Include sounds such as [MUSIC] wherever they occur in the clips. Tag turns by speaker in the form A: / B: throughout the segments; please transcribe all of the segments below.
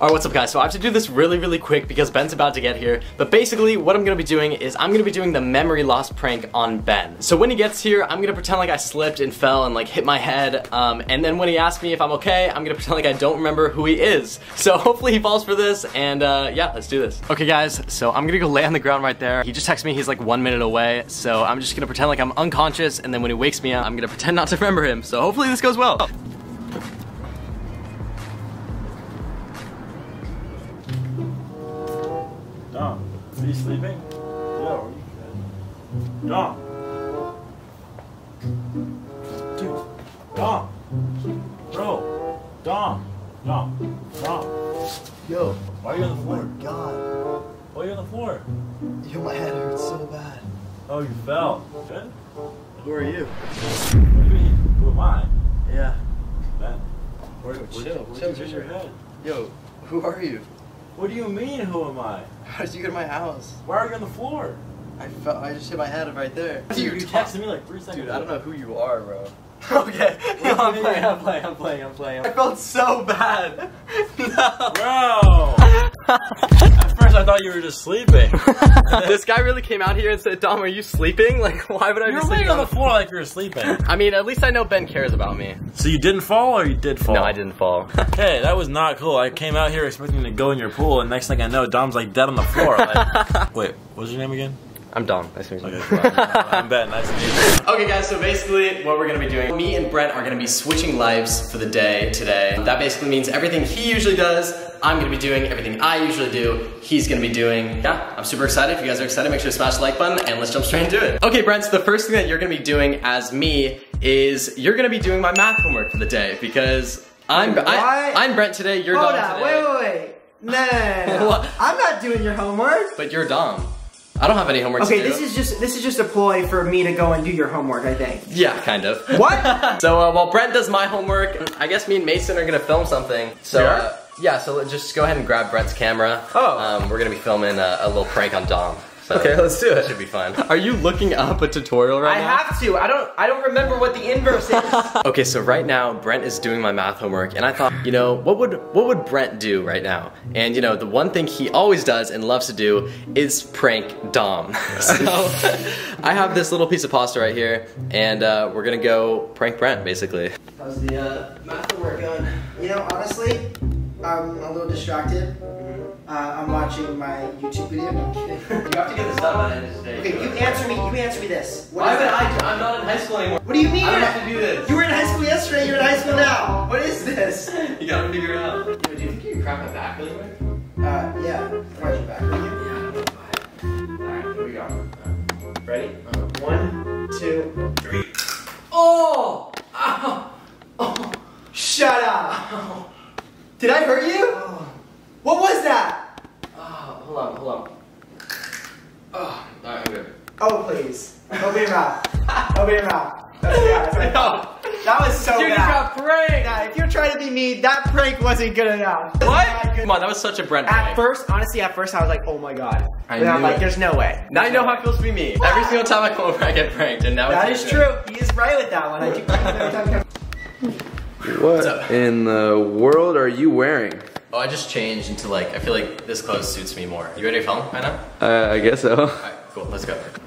A: Alright, what's up guys? So I have to do this really, really quick because Ben's about to get here. But basically, what I'm gonna be doing is I'm gonna be doing the memory loss prank on Ben. So when he gets here, I'm gonna pretend like I slipped and fell and like hit my head. Um, and then when he asks me if I'm okay, I'm gonna pretend like I don't remember who he is. [LAUGHS] So hopefully he falls for this and uh, yeah, let's do this. Okay guys, so I'm gonna go lay on the ground right there. He just texted me he's like one minute away. So I'm just gonna pretend like I'm unconscious and then when he wakes me up, I'm gonna pretend not to remember him. So hopefully this goes well.
B: Dom, are you sleeping? Yo, are you good? Dom. Dude. Dom. Bro. Dom. Dom. Dom.
C: Yo,
B: Why are you on the
C: oh
B: floor?
C: oh my god.
B: Why are you on the floor?
C: Yo, my head hurts so bad.
B: Oh, you fell. Good?
C: Who are you?
B: What do you mean? Who am I?
C: Yeah.
B: Ben. Where,
C: Yo,
B: where,
C: chill,
B: where
C: chill,
B: did you hit your head?
C: Yo, who are you?
B: What do you mean, who am I? [LAUGHS]
C: How did you get to my house?
B: Why are you on the floor?
C: I felt I just hit my head right there.
B: You, you texted me like three seconds
C: Dude, I don't know who you are, bro. [LAUGHS]
A: okay, [LAUGHS] no, I'm
B: mean?
A: playing, I'm playing, I'm playing, I'm playing. I felt so bad. No.
B: Bro! At first I thought you were just sleeping. [LAUGHS]
A: this guy really came out here and said, Dom, are you sleeping? [LAUGHS] Like, why would I
B: you
A: be
B: laying on the floor like you're sleeping.
A: I mean, at least I know Ben cares about me.
B: So you didn't fall or you did fall?
A: No, I didn't fall. [LAUGHS]
B: Hey, that was not cool. I came out here expecting to go in your pool, and next thing I know, Dom's like dead on the floor. Like, wait, what's your name again?
A: I'm Dom. Nice to meet you.
B: Okay, I'm Ben. Nice to meet you.
A: Okay guys, so basically what we're gonna be doing, me and Brent are gonna be switching lives for the day today. That basically means everything he usually does, I'm gonna be doing, everything I usually do, he's gonna be doing. Yeah, I'm super excited. If you guys are excited, make sure to smash the like button and let's jump straight into it. Okay Brent, so the first thing that you're gonna be doing as me is you're gonna be doing my math homework for the day because I'm, I,
D: What?
A: I'm Brent today, you're
D: Hold
A: Dom
D: on,
A: today.
D: wait, wait, wait. No, no, no, no. [LAUGHS] I'm not doing your homework.
A: But you're Dom. I don't have any homework
D: Okay,
A: to do.
D: this is just this is just a ploy for me to go and do your homework. I think.
A: Yeah, kind of.
D: What? [LAUGHS]
A: so uh, while Brent does my homework, I guess me and Mason are gonna film something. So uh, yeah, so let- just go ahead and grab Brent's camera.
D: Oh.
A: Um, we're gonna be filming a, a little prank on Dom. So
D: Okay, let's do it.
A: That should be fun. Are you looking up a tutorial right
D: I
A: now?
D: I have to. I don't. I don't remember what the inverse is. [LAUGHS]
A: Okay, so right now Brent is doing my math homework, and I thought, you know, what would what would Brent do right now? And you know, the one thing he always does and loves to do is prank Dom. [LAUGHS] so [LAUGHS] I have this little piece of pasta right here, and uh, we're gonna go prank Brent, basically.
D: How's the uh, math homework going? You know, honestly, I'm a little distracted. Uh, I'm watching my YouTube video. No, I'm kidding.
A: You have to get this done by the end of today.
D: Okay, you answer me. You answer me this. What
A: Why would
D: that?
A: I? I'm not in high school anymore.
D: What do you mean?
A: I don't
D: you're
A: have to do this.
D: You were in high school yesterday. You're in high school now. What is this? [LAUGHS]
A: You gotta figure it out. Yo, do you think you can crack my back really quick?
D: Uh, yeah. Crack your back. Will you?
A: Yeah. Alright, here we go.
D: Ready? One, two, three.
A: Oh! Ow! Oh!
D: Shut up! Did I hurt you? Oh. What was that?
A: Oh, hold on, hold on. Ah, oh, alright, I'm good.
D: Oh, please. Open your mouth. Open your mouth. That's, yeah, that's what I thought. That was so
A: Dude, you got pranked!
D: Nah, if you're trying to be mean, that prank wasn't good enough.
A: What?
D: not good.
A: Come on, that was such a Brent
D: At
A: prank.
D: first, honestly, at first I was like, oh my god.
A: I
D: and I'm
A: knew
D: like,
A: it.
D: there's no way.
A: Now you know how it feels to be me. Every single time I come over, I get pranked, and now
D: That
A: it's
D: is
A: your turn.
D: true. He is right with that one. I do [LAUGHS] prank him every time he comes-
E: What in the world are you wearing?
A: Oh, I just changed into like, I feel like this clothes suits me more. You ready to film right now?
E: Uh, I guess so.
A: Alright, cool, let's go. [CLEARS THROAT]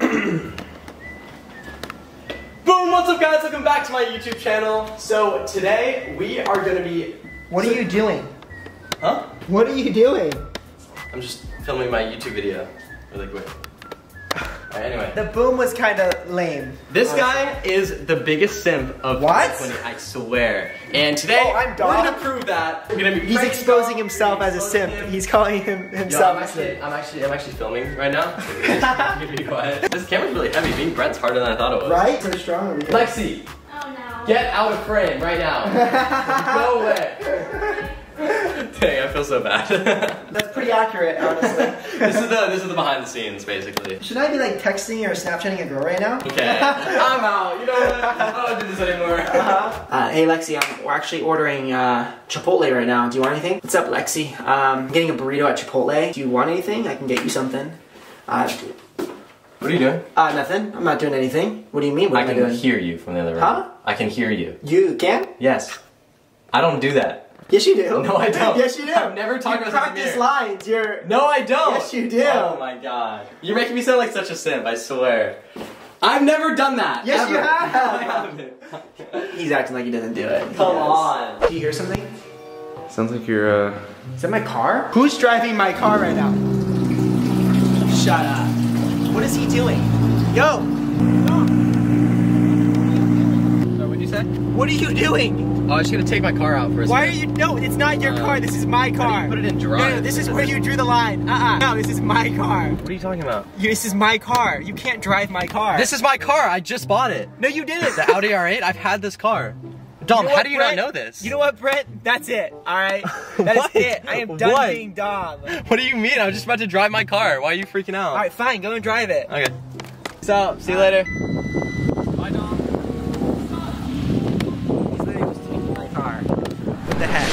A: Boom, what's up guys? Welcome back to my YouTube channel. So today we are gonna be,
D: What are you doing?
A: huh?
D: What are you doing?
A: I'm just filming my YouTube video really quick. Alright, anyway.
D: The boom was kind of lame.
A: This guy is the biggest simp of
D: What?
A: 2020, I swear. And today,
D: Oh, I'm
A: we're gonna prove that. We're gonna be
D: He's exposing himself
A: we're
D: as a
A: exposing
D: simp.
A: him.
D: He's calling him
A: Yo,
D: himself
A: I'm
D: a
A: actually,
D: simp.
A: I'm actually, I'm actually filming right now. Be [LAUGHS] quiet. This camera's really heavy. Being Brent's harder than I thought it was.
D: Right? Pretty strong over here.
A: Lexi,
F: Oh no.
A: get out of frame right now. [LAUGHS] Go away. [LAUGHS] Dang, I feel so bad. [LAUGHS]
D: That's pretty accurate, honestly.
A: this is the this is the behind the scenes basically.
D: Should I be like texting or Snapchatting a girl right now?
A: Okay, [LAUGHS] I'm out. You know what? I don't do this anymore.
D: Uh, hey Lexi, um, we're actually ordering uh, Chipotle right now. Do you want anything? What's up, Lexi? Um, I'm getting a burrito at Chipotle. Do you want anything? I can get you something. Uh,
A: What are you doing?
D: uh, nothing. I'm not doing anything. What do you mean? What
A: I
D: am I
A: can
D: doing?
A: hear you from the other room.
D: Huh?
A: I can hear you.
D: You can?
A: Yes. I don't do that.
D: Yes, you do.
A: No, I don't.
D: Yes, you do.
A: I've never talked
D: you
A: about this in the
D: practice
A: mirror.
D: lines. You're.
A: No, I don't.
D: Yes, you do.
A: Oh my god. You're making me sound like such a simp, I swear. I've never done that.
D: Yes, you have.
A: No, [LAUGHS] I haven't.
D: He's acting like he doesn't do it.
A: Come
D: does.
A: on.
D: Do you hear something?
E: Sounds like you're, uh.
D: Is that my car? Who's driving my car right now? Shut up. What is he doing? Yo!
A: what'd you say?
D: What are you doing?
A: Oh, I was gonna take my car out for a
D: Why are you? No, it's not your
A: Uh,
D: car. This is my car.
A: you put it in drive?
D: no, this is where [LAUGHS] you drew the line. Uh-uh. No, this is my car.
A: What are you talking about?
D: You, this is my car. You can't drive my car.
A: This is my car. I just bought it.
D: no, you didn't.
A: The Audi R8. I've had this car. Dom,
D: know
A: how
D: what,
A: do you
D: Brent?
A: not know this?
D: You know what, Brent? That's it. All right. [LAUGHS] That is it. I am done
A: What?
D: being Dom.
A: What do you mean? I was just about to drive my car. Why are you freaking out?
D: All right, fine. Go and drive it.
A: Okay. So, see you later.
D: He's literally just taking my car. What the heck?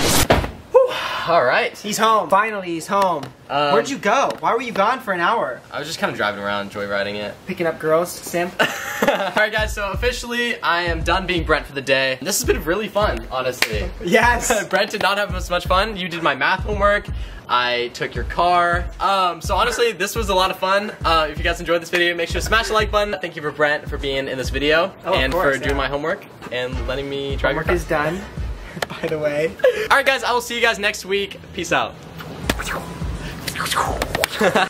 A: All right.
D: He's home. Finally, he's home.
A: Um,
D: Where'd you go? Why were you gone for an hour?
A: I was just kind of driving around, joyriding it.
D: Picking up girls, simp. [LAUGHS]
A: Alright guys, so officially I am done being Brent for the day. This has been really fun, honestly.
D: yes. [LAUGHS]
A: Brent did not have as much fun. You did my math homework. I took your car. Um, so honestly, this was a lot of fun. Uh, if you guys enjoyed this video, make sure to smash the like button. Thank you for Brent for being in this video
D: Oh,
A: and
D: course,
A: for doing my homework and letting me drive
D: Homework
A: your
D: is done. [LAUGHS] By the way.
A: Alright guys, I will see you guys next week. Peace out. [LAUGHS]